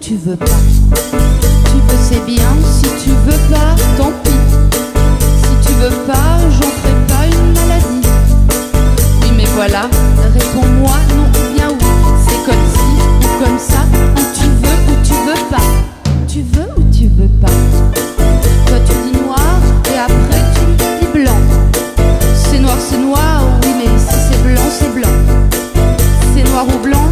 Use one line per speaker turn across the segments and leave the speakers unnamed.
tu veux pas. Tu veux c'est bien, si tu veux pas, tant pis. Si tu veux pas, j'en ferai pas une maladie. Oui mais voilà, réponds-moi non ou bien oui. C'est comme si ou comme ça, ou tu veux ou tu veux pas. Tu veux ou tu veux pas. Toi tu dis noir et après tu dis blanc. C'est noir, c'est noir, oui mais si c'est blanc, c'est blanc. C'est noir ou blanc,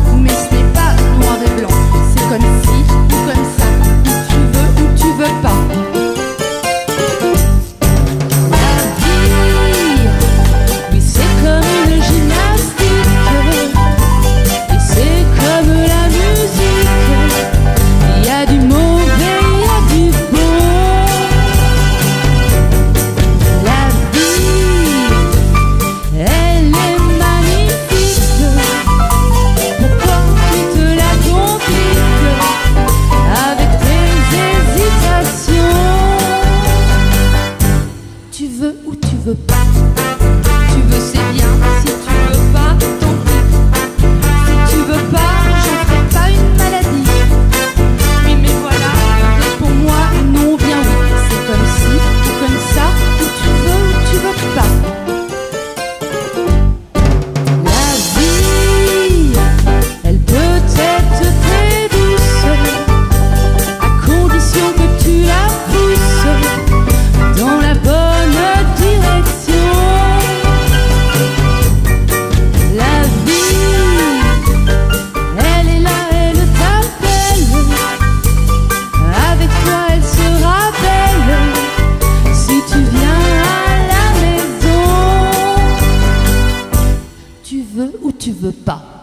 veux ou tu veux pas